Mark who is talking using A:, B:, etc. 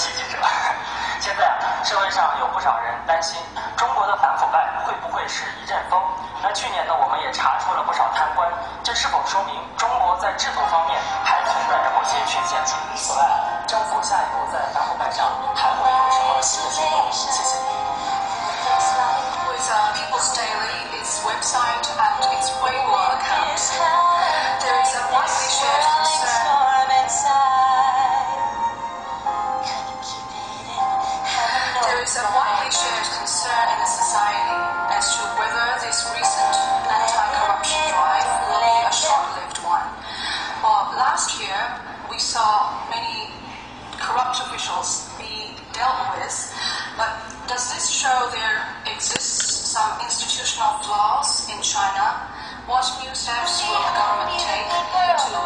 A: 袭击者。现在，社会上有不少人担心中国的反腐败会不会是一阵风？那去年呢，我们也查出了不少贪官，这是否说明中国在制度方面还
B: we saw many corrupt officials be dealt with, but does this show there exists some institutional flaws in China? What new steps will the government take to